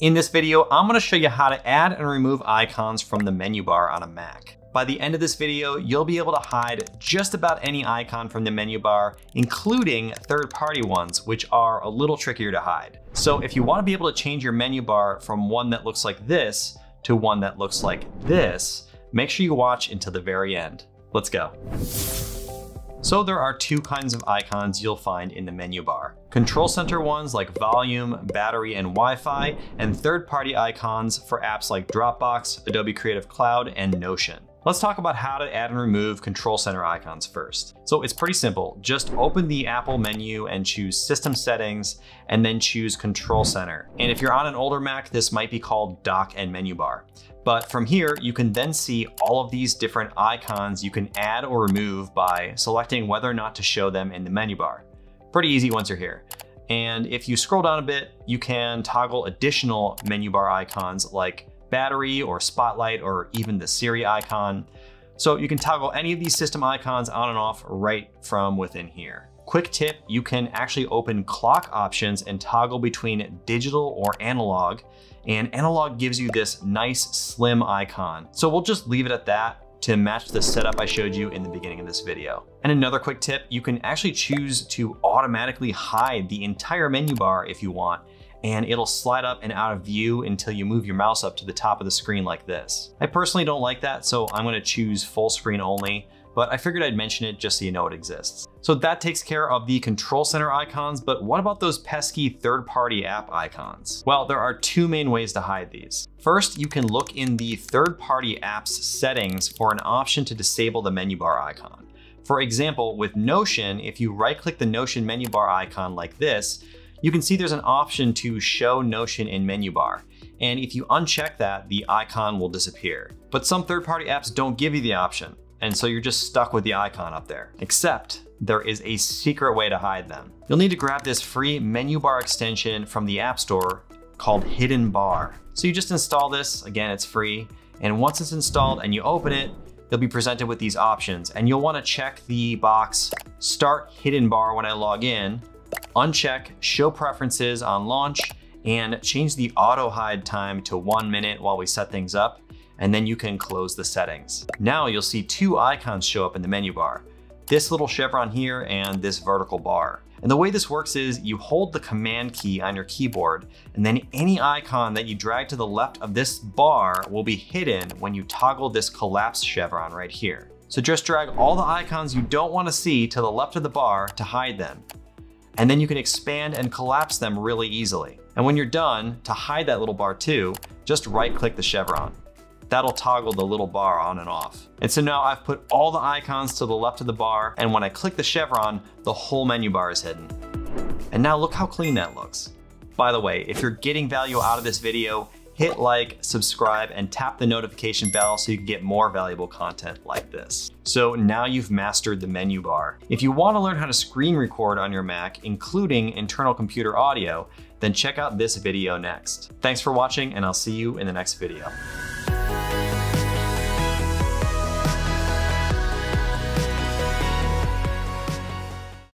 In this video, I'm gonna show you how to add and remove icons from the menu bar on a Mac. By the end of this video, you'll be able to hide just about any icon from the menu bar, including third-party ones, which are a little trickier to hide. So if you wanna be able to change your menu bar from one that looks like this to one that looks like this, make sure you watch until the very end. Let's go. So there are two kinds of icons you'll find in the menu bar. Control center ones like volume, battery, and Wi-Fi, and third-party icons for apps like Dropbox, Adobe Creative Cloud, and Notion. Let's talk about how to add and remove control center icons first. So it's pretty simple. Just open the Apple menu and choose System Settings, and then choose Control Center. And if you're on an older Mac, this might be called Dock and Menu Bar. But from here, you can then see all of these different icons you can add or remove by selecting whether or not to show them in the menu bar. Pretty easy once you're here. And if you scroll down a bit, you can toggle additional menu bar icons like battery or spotlight or even the Siri icon. So you can toggle any of these system icons on and off right from within here. Quick tip, you can actually open clock options and toggle between digital or analog and analog gives you this nice slim icon. So we'll just leave it at that to match the setup I showed you in the beginning of this video. And another quick tip, you can actually choose to automatically hide the entire menu bar if you want, and it'll slide up and out of view until you move your mouse up to the top of the screen like this. I personally don't like that, so I'm gonna choose full screen only, but I figured I'd mention it just so you know it exists. So that takes care of the control center icons, but what about those pesky third-party app icons? Well, there are two main ways to hide these. First, you can look in the third-party apps settings for an option to disable the menu bar icon. For example, with Notion, if you right-click the Notion menu bar icon like this, you can see there's an option to show Notion in menu bar. And if you uncheck that, the icon will disappear. But some third-party apps don't give you the option. And so you're just stuck with the icon up there. Except there is a secret way to hide them. You'll need to grab this free menu bar extension from the App Store called Hidden Bar. So you just install this, again, it's free. And once it's installed and you open it, you'll be presented with these options. And you'll wanna check the box, Start Hidden Bar when I log in, uncheck Show Preferences on launch, and change the auto hide time to one minute while we set things up and then you can close the settings. Now you'll see two icons show up in the menu bar. This little chevron here and this vertical bar. And the way this works is you hold the command key on your keyboard and then any icon that you drag to the left of this bar will be hidden when you toggle this collapse chevron right here. So just drag all the icons you don't want to see to the left of the bar to hide them. And then you can expand and collapse them really easily. And when you're done, to hide that little bar too, just right click the chevron that'll toggle the little bar on and off. And so now I've put all the icons to the left of the bar, and when I click the chevron, the whole menu bar is hidden. And now look how clean that looks. By the way, if you're getting value out of this video, hit like, subscribe, and tap the notification bell so you can get more valuable content like this. So now you've mastered the menu bar. If you wanna learn how to screen record on your Mac, including internal computer audio, then check out this video next. Thanks for watching and I'll see you in the next video.